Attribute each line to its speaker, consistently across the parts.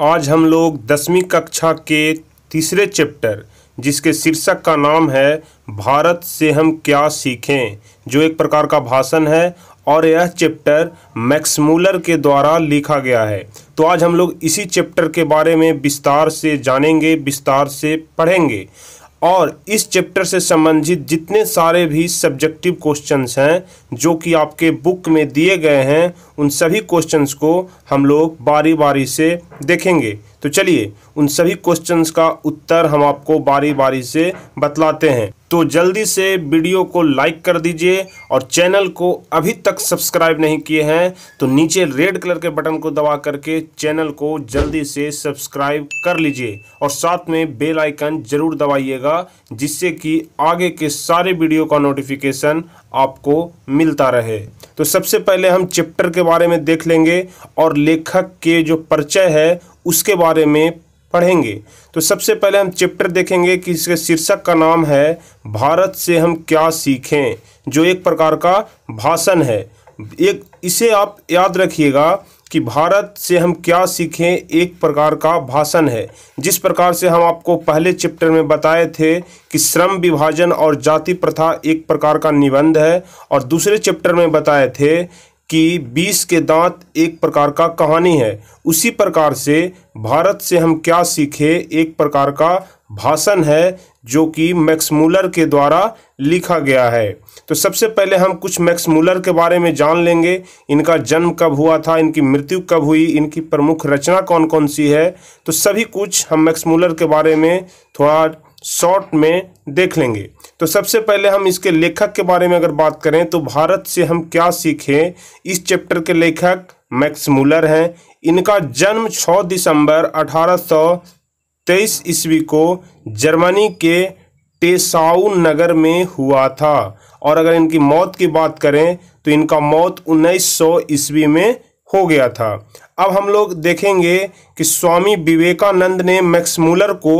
Speaker 1: आज हम लोग दसवीं कक्षा के तीसरे चैप्टर, जिसके शीर्षक का नाम है, भारत से हम क्या सीखें, जो एक प्रकार का भाषण है, और यह चैप्टर मैक्समूलर के द्वारा लिखा गया है। तो आज हम लोग इसी चैप्टर के बारे में विस्तार से जानेंगे, विस्तार से पढ़ेंगे। और इस चैप्टर से संबंधित जितने सारे भी सब्जेक्टिव क्वेश्चंस हैं जो कि आपके बुक में दिए गए हैं, उन सभी क्वेश्चंस को हम लोग बारी बारी से देखेंगे। तो चलिए, उन सभी क्वेश्चंस का उत्तर हम आपको बारी बारी से बतलाते हैं। तो जल्दी से वीडियो को लाइक कर दीजिए और चैनल को अभी तक सब्सक्राइब नहीं किए हैं तो नीचे रेड कलर के बटन को दबा करके चैनल को जल्दी से सब्सक्राइब कर लीजिए। और साथ में बेल आइकन ज़रूर दबाइएगा, जिससे कि आगे के सारे वीडियो का नोटिफिकेशन आपको मिलता रहे। तो सबसे पहले हम चैप्टर के बारे में देख लेंगे और लेखक के जो परिचय है, उसके बारे में पढ़ेंगे। तो सबसे पहले हम चैप्टर देखेंगे कि इसके शीर्षक का नाम है, भारत से हम क्या सीखें, जो एक प्रकार का भाषण है। एक, इसे आप याद रखिएगा कि भारत से हम क्या सीखें, एक प्रकार का भाषण है। जिस प्रकार से हम आपको पहले चैप्टर में बताए थे कि श्रम विभाजन और जाति प्रथा एक प्रकार का निबंध है, और दूसरे चैप्टर में बताए थे कि बीस के दांत एक प्रकार का कहानी है। उसी प्रकार से भारत से हम क्या सीखे, एक प्रकार का भाषण है, जो कि मैक्समूलर के द्वारा लिखा गया है। तो सबसे पहले हम कुछ मैक्समूलर के बारे में जान लेंगे। इनका जन्म कब हुआ था, इनकी मृत्यु कब हुई, इनकी प्रमुख रचना कौन कौन सी है? तो सभी कुछ हम मैक्समूलर के बारे में थोड़ा शॉर्ट में देख लेंगे। तो सबसे पहले हम इसके लेखक के बारे में अगर बात करें तो भारत से हम क्या सीखें? इस चैप्टर के लेखक मैक्स मुलर हैं। इनका जन्म 6 दिसंबर 1823 ईस्वी को जर्मनी के टेसाउ नगर में हुआ था। और अगर इनकी मौत की बात करें तो इनका मौत 1900 ईस्वी में हो गया था। अब हम लोग देखेंगे कि स्वामी विवेकानंद ने मैक्समूलर को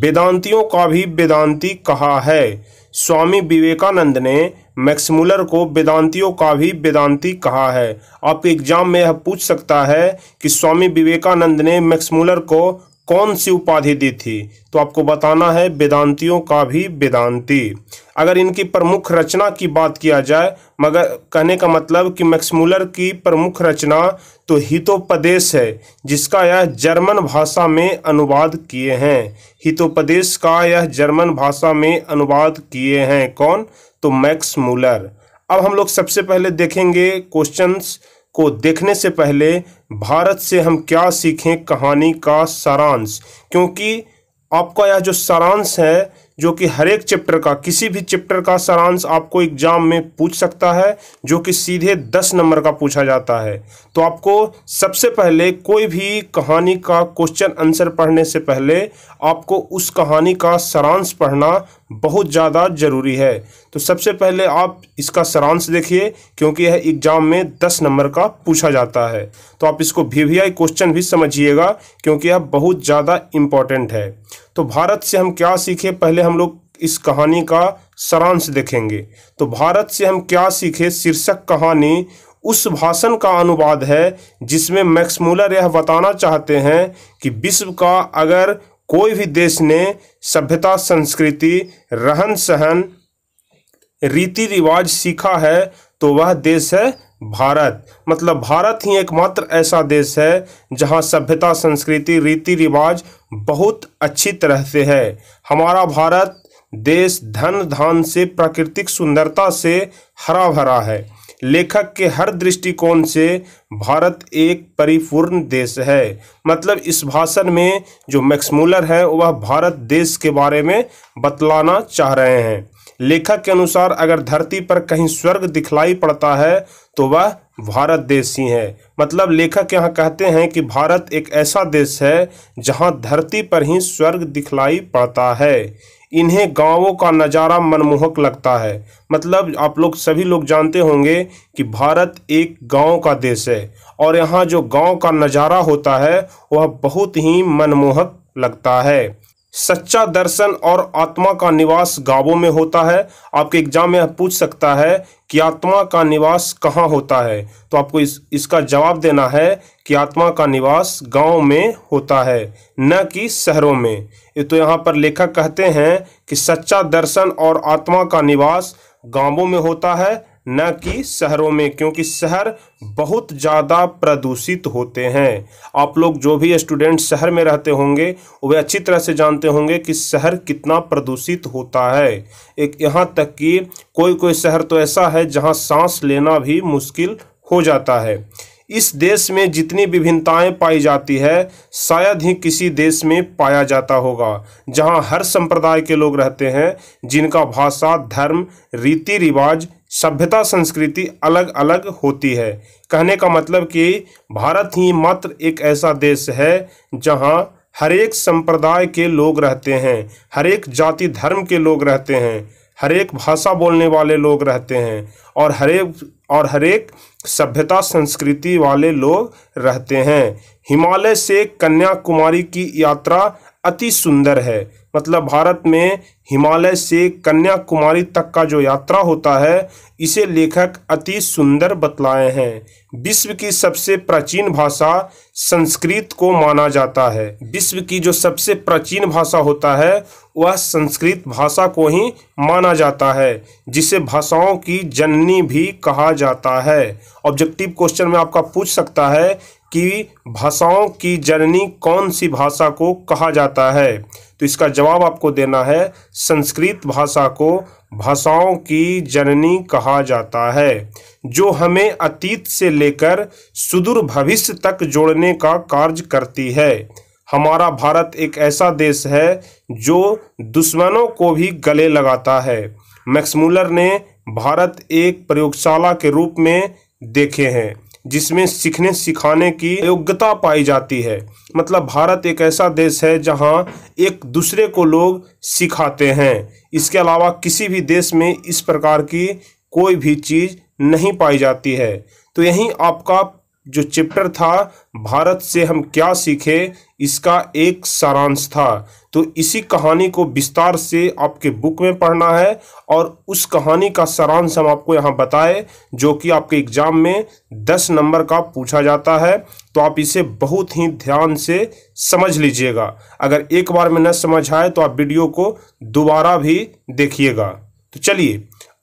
Speaker 1: वेदांतियों का भी वेदांती कहा है। स्वामी विवेकानंद ने मैक्समूलर को वेदांतियों का भी वेदांती कहा है। आपके एग्ज़ाम में यह पूछ सकता है कि स्वामी विवेकानंद ने मैक्समूलर को कौन सी उपाधि दी थी? तो आपको बताना है, वेदांतियों का भी वेदांती। अगर इनकी प्रमुख रचना की बात किया जाए, मगर कहने का मतलब कि मैक्समूलर की प्रमुख रचना तो हितोपदेश है, जिसका यह जर्मन भाषा में अनुवाद किए हैं। हितोपदेश का यह जर्मन भाषा में अनुवाद किए हैं कौन? तो मैक्स मूलर। अब हम लोग सबसे पहले देखेंगे क्वेश्चंस को देखने से पहले भारत से हम क्या सीखें कहानी का सारांश? क्योंकि आपका यह जो सारांश है, जो कि हर एक चैप्टर का, किसी भी चैप्टर का सारांश आपको एग्ज़ाम में पूछ सकता है, जो कि सीधे दस नंबर का पूछा जाता है। तो आपको सबसे पहले कोई भी कहानी का क्वेश्चन आंसर पढ़ने से पहले आपको उस कहानी का सारांश पढ़ना बहुत ज़्यादा ज़रूरी है। तो सबसे पहले आप इसका सारांश देखिए, क्योंकि यह एग्ज़ाम में दस नंबर का पूछा जाता है। तो आप इसको भी वी आई क्वेश्चन भी समझिएगा, क्योंकि यह बहुत ज़्यादा इंपॉर्टेंट है। तो भारत से हम क्या सीखे? पहले हम लोग इस कहानी का सारांश देखेंगे। तो भारत से हम क्या सीखे? शीर्षक कहानी, उस भाषण का अनुवाद है, जिसमें मैक्समूलर यह बताना चाहते हैं कि विश्व का अगर कोई भी देश ने सभ्यता, संस्कृति रहन सहन रीति रिवाज सीखा है तो वह देश है भारत। मतलब भारत ही एकमात्र ऐसा देश है, जहाँ सभ्यता, संस्कृति रीति रिवाज बहुत अच्छी तरह से है। हमारा भारत देश धन धान से, प्राकृतिक सुंदरता से हरा भरा है। लेखक के हर दृष्टिकोण से भारत एक परिपूर्ण देश है। मतलब इस भाषण में जो मैक्समूलर है, वह भारत देश के बारे में बतलाना चाह रहे हैं। लेखक के अनुसार अगर धरती पर कहीं स्वर्ग दिखलाई पड़ता है तो वह भारत देश ही है। मतलब लेखक यहाँ कहते हैं कि भारत एक ऐसा देश है, जहाँ धरती पर ही स्वर्ग दिखलाई पड़ता है। इन्हें गाँवों का नज़ारा मनमोहक लगता है। मतलब आप लोग सभी लोग जानते होंगे कि भारत एक गाँव का देश है और यहाँ जो गाँव का नज़ारा होता है, वह बहुत ही मनमोहक लगता है। सच्चा दर्शन और आत्मा का निवास गाँवों में होता है। आपके एग्ज़ाम में पूछ सकता है कि आत्मा का निवास कहाँ होता है? तो आपको इस, इसका जवाब देना है कि आत्मा का निवास गाँव में होता है, न कि शहरों में। ये तो यहाँ पर लेखक कहते हैं कि सच्चा दर्शन और आत्मा का निवास गाँवों में होता है न कि शहरों में, क्योंकि शहर बहुत ज़्यादा प्रदूषित होते हैं। आप लोग जो भी स्टूडेंट शहर में रहते होंगे, वे अच्छी तरह से जानते होंगे कि शहर कितना प्रदूषित होता है। एक यहाँ तक कि कोई कोई शहर तो ऐसा है जहाँ सांस लेना भी मुश्किल हो जाता है। इस देश में जितनी विभिन्नताएँ पाई जाती है, शायद ही किसी देश में पाया जाता होगा, जहाँ हर संप्रदाय के लोग रहते हैं, जिनका भाषा, धर्म रीति रिवाज सभ्यता संस्कृति अलग अलग होती है। कहने का मतलब कि भारत ही मात्र एक ऐसा देश है, जहाँ हर एक संप्रदाय के लोग रहते हैं हर एक जाति धर्म के लोग रहते हैं हर एक भाषा बोलने वाले लोग रहते हैं, और हर एक और हर एक सभ्यता संस्कृति वाले लोग रहते हैं। हिमालय से कन्याकुमारी की यात्रा अति सुंदर है। मतलब भारत में हिमालय से कन्याकुमारी तक का जो यात्रा होता है, इसे लेखक अति सुंदर बतलाए हैं। विश्व की सबसे प्राचीन भाषा संस्कृत को माना जाता है। विश्व की जो सबसे प्राचीन भाषा होता है, वह संस्कृत भाषा को ही माना जाता है, जिसे भाषाओं की जननी भी कहा जाता है। ऑब्जेक्टिव क्वेश्चन में आपका पूछ सकता है कि भाषाओं की जननी कौन सी भाषा को कहा जाता है? तो इसका जवाब आपको देना है, संस्कृत भाषा को भाषाओं की जननी कहा जाता है, जो हमें अतीत से लेकर सुदूर भविष्य तक जोड़ने का कार्य करती है। हमारा भारत एक ऐसा देश है जो दुश्मनों को भी गले लगाता है। मैक्समूलर ने भारत एक प्रयोगशाला के रूप में देखे हैं। जिसमें सीखने, सिखाने की योग्यता पाई जाती है। मतलब भारत एक ऐसा देश है जहाँ एक दूसरे को लोग सिखाते हैं। इसके अलावा किसी भी देश में इस प्रकार की कोई भी चीज़ नहीं पाई जाती है। तो यहीं आपका जो चैप्टर था, भारत से हम क्या सीखे, इसका एक सारांश था। तो इसी कहानी को विस्तार से आपके बुक में पढ़ना है और उस कहानी का सारांश हम आपको यहाँ बताए, जो कि आपके एग्ज़ाम में दस नंबर का पूछा जाता है। तो आप इसे बहुत ही ध्यान से समझ लीजिएगा। अगर एक बार में न समझ आए तो आप वीडियो को दोबारा भी देखिएगा। तो चलिए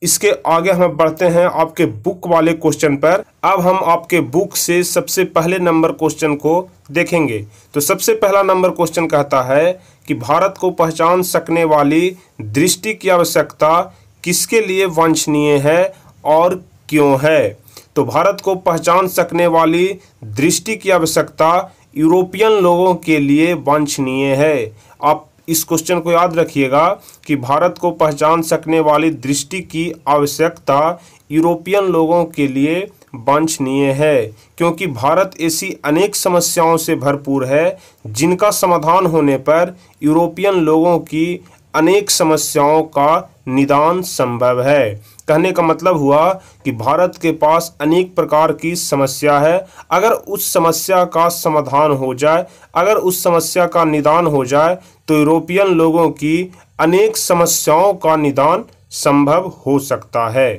Speaker 1: इसके आगे हम बढ़ते हैं आपके बुक वाले क्वेश्चन पर। अब हम आपके बुक से सबसे पहले नंबर क्वेश्चन को देखेंगे। तो सबसे पहला नंबर क्वेश्चन कहता है कि भारत को पहचान सकने वाली दृष्टि की आवश्यकता किसके लिए वांछनीय है और क्यों है? तो भारत को पहचान सकने वाली दृष्टि की आवश्यकता यूरोपियन लोगों के लिए वांछनीय है। आप इस क्वेश्चन को याद रखिएगा कि भारत को पहचान सकने वाली दृष्टि की आवश्यकता यूरोपियन लोगों के लिए वांछनीय है, क्योंकि भारत ऐसी अनेक समस्याओं से भरपूर है, जिनका समाधान होने पर यूरोपियन लोगों की अनेक समस्याओं का निदान संभव है। कहने का मतलब हुआ कि भारत के पास अनेक प्रकार की समस्या है। अगर उस समस्या का समाधान हो जाए, अगर उस समस्या का निदान हो जाए तो यूरोपियन लोगों की अनेक समस्याओं का निदान संभव हो सकता है।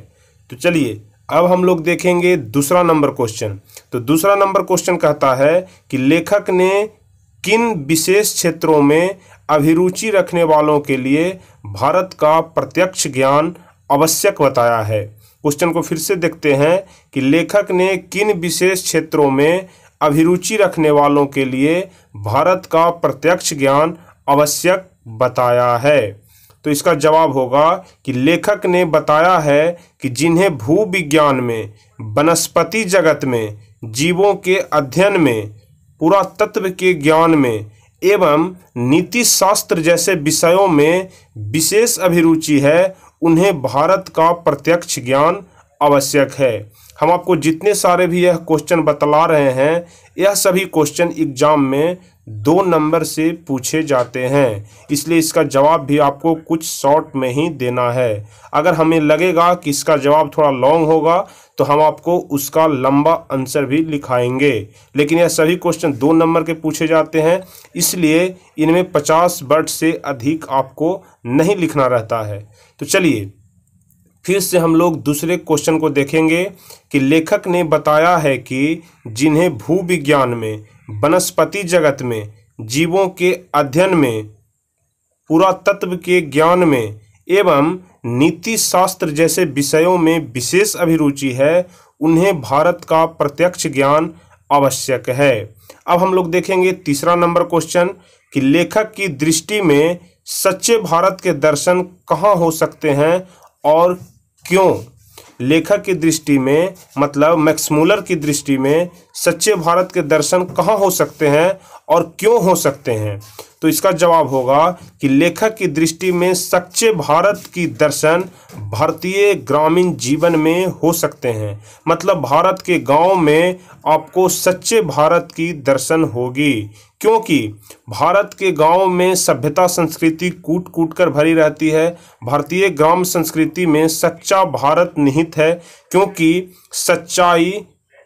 Speaker 1: तो चलिए, अब हम लोग देखेंगे दूसरा नंबर क्वेश्चन। तो दूसरा नंबर क्वेश्चन कहता है कि लेखक ने किन विशेष क्षेत्रों में अभिरुचि रखने वालों के लिए भारत का प्रत्यक्ष ज्ञान आवश्यक बताया है। क्वेश्चन को फिर से देखते हैं कि लेखक ने किन विशेष क्षेत्रों में अभिरुचि रखने वालों के लिए भारत का प्रत्यक्ष ज्ञान आवश्यक बताया है। तो इसका जवाब होगा कि लेखक ने बताया है कि जिन्हें भू विज्ञान में, वनस्पति जगत में, जीवों के अध्ययन में, पुरातत्व के ज्ञान में एवं नीति शास्त्र जैसे विषयों में विशेष अभिरुचि है उन्हें भारत का प्रत्यक्ष ज्ञान आवश्यक है। हम आपको जितने सारे भी यह क्वेश्चन बतला रहे हैं, यह सभी क्वेश्चन एग्ज़ाम में दो नंबर से पूछे जाते हैं। इसलिए इसका जवाब भी आपको कुछ शॉर्ट में ही देना है। अगर हमें लगेगा कि इसका जवाब थोड़ा लॉन्ग होगा तो हम आपको उसका लंबा आंसर भी लिखाएँगे। लेकिन यह सभी क्वेश्चन दो नंबर के पूछे जाते हैं। इसलिए इनमें पचास वर्ड से अधिक आपको नहीं लिखना रहता है। तो चलिए, फिर से हम लोग दूसरे क्वेश्चन को देखेंगे कि लेखक ने बताया है कि जिन्हें भू विज्ञान में वनस्पति जगत में, जीवों के अध्ययन में, पुरातत्व के ज्ञान में, एवं नीति शास्त्र जैसे विषयों में विशेष अभिरुचि है, उन्हें भारत का प्रत्यक्ष ज्ञान आवश्यक है। अब हम लोग देखेंगे तीसरा नंबर क्वेश्चन कि लेखक की दृष्टि में सच्चे भारत के दर्शन कहाँ हो सकते हैं और क्यों? लेखक की दृष्टि में मतलब मैक्समूलर की दृष्टि में, सच्चे भारत के दर्शन कहाँ हो सकते हैं और क्यों हो सकते हैं? तो इसका जवाब होगा कि लेखक की दृष्टि में सच्चे भारत की दर्शन भारतीय ग्रामीण जीवन में हो सकते हैं। मतलब भारत के गाँव में आपको सच्चे भारत की दर्शन होगी। क्योंकि भारत के गाँव में सभ्यता संस्कृति कूट कूट कर भरी रहती है। भारतीय ग्राम संस्कृति में सच्चा भारत निहित है। क्योंकि सच्चाई,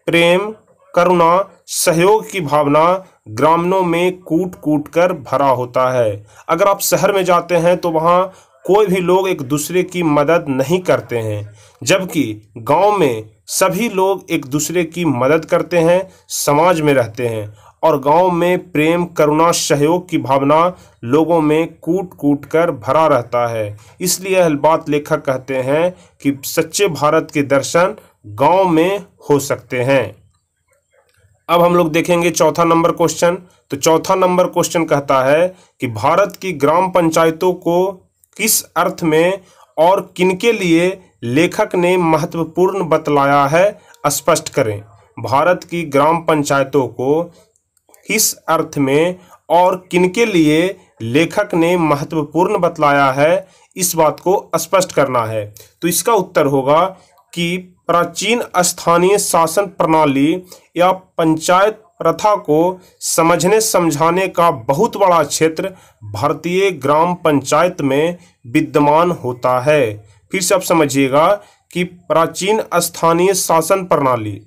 Speaker 1: प्रेम करुणा, सहयोग की भावना ग्रामीणों में कूट कूट कर भरा होता है। अगर आप शहर में जाते हैं तो वहाँ कोई भी लोग एक दूसरे की मदद नहीं करते हैं, जबकि गाँव में सभी लोग एक दूसरे की मदद करते हैं, समाज में रहते हैं। और गाँव में प्रेम, करुणा, सहयोग की भावना लोगों में कूट कूट कर भरा रहता है। इसलिए यह बात लेखक कहते हैं कि सच्चे भारत के दर्शन गाँव में हो सकते हैं। अब हम लोग देखेंगे चौथा नंबर क्वेश्चन। तो चौथा नंबर क्वेश्चन कहता है कि भारत की ग्राम पंचायतों को किस अर्थ में और किनके लिए लेखक ने महत्वपूर्ण बतलाया है, स्पष्ट करें। भारत की ग्राम पंचायतों को किस अर्थ में और किनके लिए लेखक ने महत्वपूर्ण बतलाया है, इस बात को स्पष्ट करना है। तो इसका उत्तर होगा कि प्राचीन स्थानीय शासन प्रणाली या पंचायत प्रथा को समझने समझाने का बहुत बड़ा क्षेत्र भारतीय ग्राम पंचायत में विद्यमान होता है। फिर से आप समझिएगा कि प्राचीन स्थानीय शासन प्रणाली,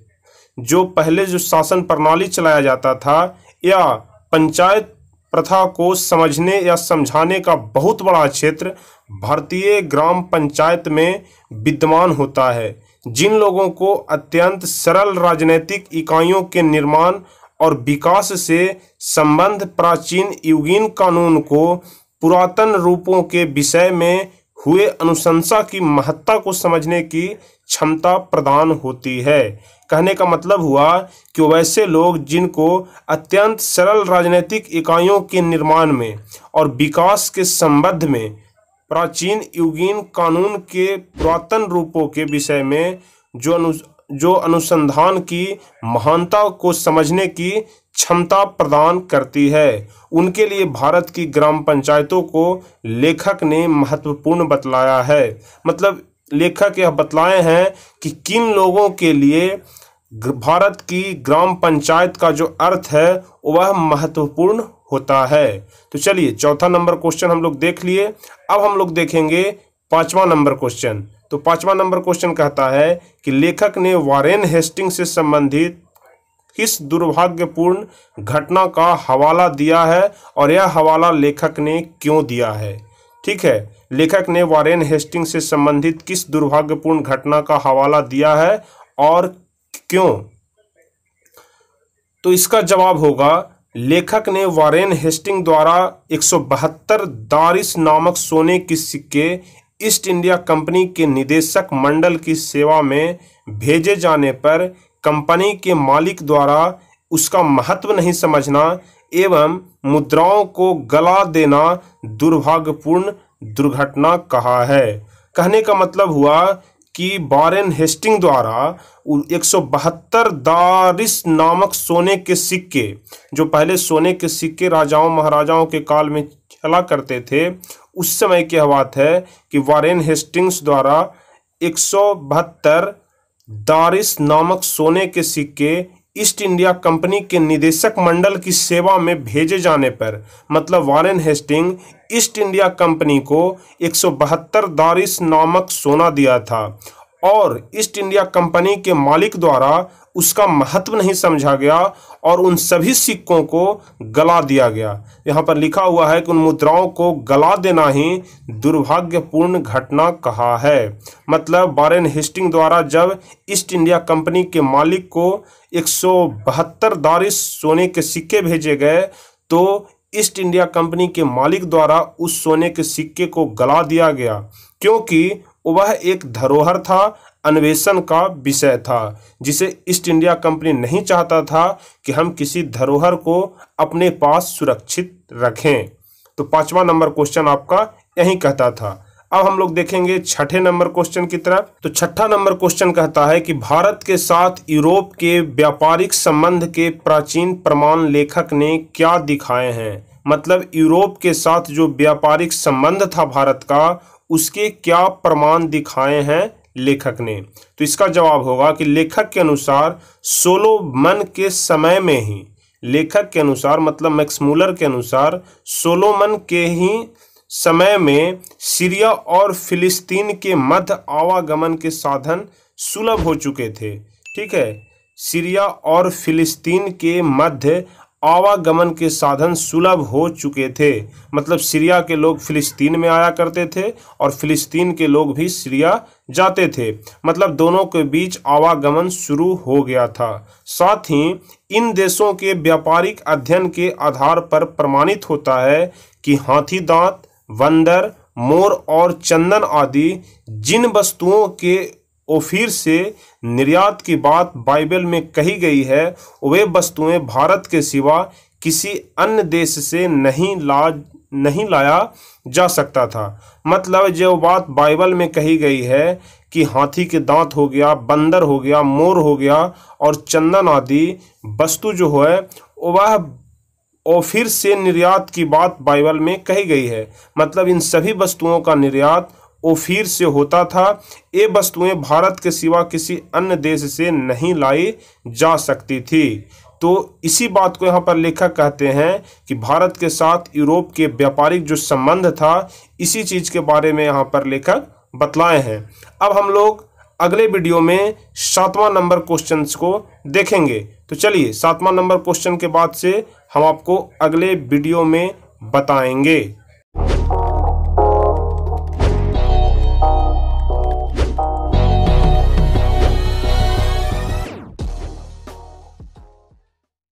Speaker 1: जो पहले जो शासन प्रणाली चलाया जाता था, या पंचायत प्रथा को समझने या समझाने का बहुत बड़ा क्षेत्र भारतीय ग्राम पंचायत में विद्यमान होता है, जिन लोगों को अत्यंत सरल राजनीतिक इकाइयों के निर्माण और विकास से संबंध प्राचीन युगीन कानून को पुरातन रूपों के विषय में हुए अनुशंसा की महत्ता को समझने की क्षमता प्रदान होती है। कहने का मतलब हुआ कि वैसे लोग जिनको अत्यंत सरल राजनीतिक इकाइयों के निर्माण में और विकास के संबंध में प्राचीन युगीन कानून के पुरातन रूपों के विषय में जो अनु, जो अनुसंधान की महानता को समझने की क्षमता प्रदान करती है, उनके लिए भारत की ग्राम पंचायतों को लेखक ने महत्वपूर्ण बतलाया है। मतलब लेखक यह बतलाए हैं कि किन लोगों के लिए भारत की ग्राम पंचायत का जो अर्थ है, वह महत्वपूर्ण होता है। तो चलिए, चौथा नंबर क्वेश्चन हम लोग देख लिए। अब हम लोग देखेंगे पांचवा नंबर क्वेश्चन तो पांचवा नंबर क्वेश्चन कहता है कि लेखक ने वारेन हेस्टिंग से संबंधित किस दुर्भाग्यपूर्ण घटना का हवाला दिया है और यह हवाला लेखक ने क्यों दिया है? ठीक है, लेखक ने वारेन हेस्टिंग से संबंधित किस दुर्भाग्यपूर्ण घटना का हवाला दिया है और क्यों? तो इसका जवाब होगा लेखक ने वारेन हेस्टिंग द्वारा एक दारिस नामक सोने के सिक्के ईस्ट इंडिया कंपनी के निदेशक मंडल की सेवा में भेजे जाने पर कंपनी के मालिक द्वारा उसका महत्व नहीं समझना एवं मुद्राओं को गला देना दुर्भाग्यपूर्ण दुर्घटना कहा है। कहने का मतलब हुआ कि बॉरेन हेस्टिंग द्वारा एक सौ बहत्तर दारिस नामक सोने के सिक्के, जो पहले सोने के सिक्के राजाओं, महाराजाओं के काल में चला करते थे, उस समय की बात है कि वारेन हेस्टिंग्स द्वारा एक सौ बहत्तर दारिस नामक सोने के सिक्के ईस्ट इंडिया कंपनी के निदेशक मंडल की सेवा में भेजे जाने पर मतलब Warren Hastings, East India company को एक दारिस नामक सोना दिया था। और ईस्ट इंडिया कंपनी के मालिक द्वारा उसका महत्व नहीं समझा गया और उन सभी सिक्कों को गला दिया गया। यहाँ पर लिखा हुआ है कि उन मुद्राओं को गला देना ही दुर्भाग्यपूर्ण घटना कहा है। मतलब बारेन हेस्टिंग द्वारा जब ईस्ट इंडिया कंपनी के मालिक को एक सौ बहत्तर दारिस सोने के सिक्के भेजे गए तो ईस्ट इंडिया कंपनी के मालिक द्वारा उस सोने के सिक्के को गला दिया गया। क्योंकि वह एक धरोहर था, अन्वेषण का विषय था, जिसे ईस्ट इंडिया कंपनी नहीं चाहता था कि हम किसी धरोहर को अपने पास सुरक्षित रखें। तो पांचवा नंबर क्वेश्चन आपका यही कहता था। अब हम लोग देखेंगे छठे नंबर क्वेश्चन की तरफ़। तो छठा नंबर क्वेश्चन कहता है कि भारत के साथ यूरोप के व्यापारिक संबंध के प्राचीन प्रमाण लेखक ने क्या दिखाए हैं? मतलब यूरोप के साथ जो व्यापारिक संबंध था भारत का उसके क्या प्रमाण दिखाए हैं लेखक ने? तो इसका जवाब होगा कि लेखक के अनुसार सोलो मन के समय में ही, लेखक के अनुसार मतलब मैक्समूलर के अनुसार सोलोमन के ही समय में सीरिया और फिलिस्तीन के मध्य आवागमन के साधन सुलभ हो चुके थे। ठीक है? सीरिया और फिलिस्तीन के मध्य आवागमन के साधन सुलभ हो चुके थे। मतलब सीरिया के लोग फिलिस्तीन में आया करते थे और फिलिस्तीन के लोग भी सीरिया जाते थे। मतलब दोनों के बीच आवागमन शुरू हो गया था। साथ ही इन देशों के व्यापारिक अध्ययन के आधार पर प्रमाणित होता है कि हाथी दांत बंदर मोर और चंदन आदि जिन वस्तुओं के ओफिर से निर्यात की बात बाइबल में कही गई है, वे वस्तुएँ भारत के सिवा किसी अन्य देश से नहीं ला, नहीं लाया जा सकता था। मतलब जो बात बाइबल में कही गई है कि हाथी के दांत हो गया, बंदर हो गया, मोर हो गया और चंदन आदि वस्तु जो है, वह ओफिर से निर्यात की बात बाइबल में कही गई है। मतलब इन सभी वस्तुओं का निर्यात ओफीर से होता था, ये वस्तुएँ भारत के सिवा किसी अन्य देश से नहीं लाई जा सकती थी। तो इसी बात को यहाँ पर लेखक कहते हैं कि भारत के साथ यूरोप के व्यापारिक जो संबंध था, इसी चीज़ के बारे में यहाँ पर लेखक बतलाए हैं। अब हम लोग अगले वीडियो में सातवां नंबर क्वेश्चन को देखेंगे। तो चलिए, सातवां नंबर क्वेश्चन के बाद से हम आपको अगले वीडियो में बताएँगे।